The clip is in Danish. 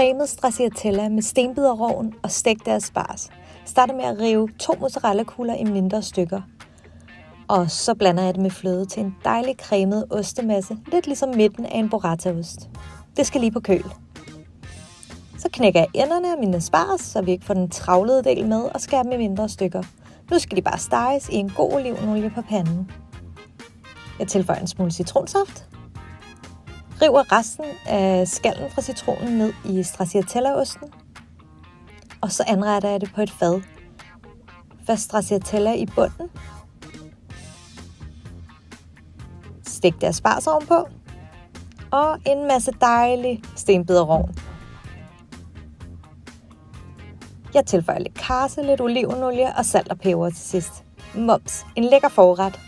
cremet stracciatella med stenbiderroven og stegte asparges. Starter med at rive to mozzarella-kugler i mindre stykker. Og så blander jeg det med fløde til en dejlig cremet ostemasse, lidt ligesom midten af en burrataost. Det skal lige på køl. Så knækker jeg enderne af mine asparges, så vi ikke får den travlede del med, og skærer dem i mindre stykker. Nu skal de bare steges i en god olivenolie på panden. Jeg tilføjer en smule citronsaft. River resten af skallen fra citronen ned i stracciatella-osten. Og så anretter jeg det på et fad. Først stracciatella i bunden. Stik Stegte spars ovenpå. Og en masse dejlig stenbiderrovn. Jeg tilføjer lidt karse, lidt olivenolie og salt og peber til sidst. Mops, en lækker forret